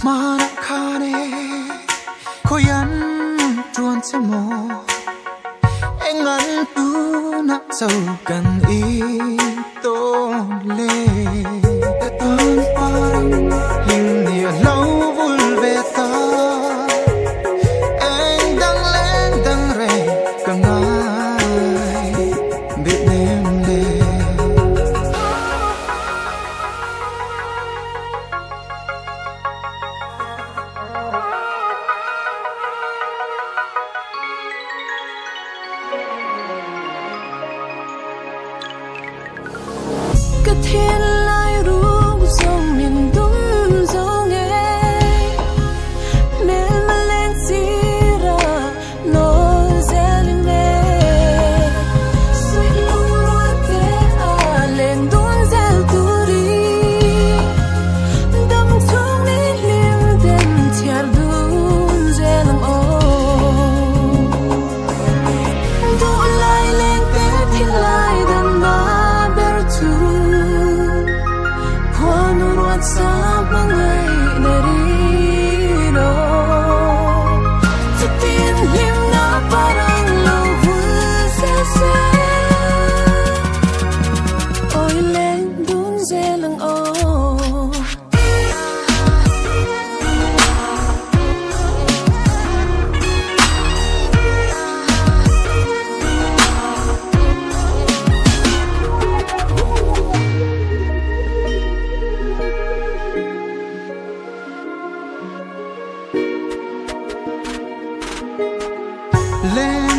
Manakane Koyan tuan semo Engan tu nak sau kan i to 散 Let.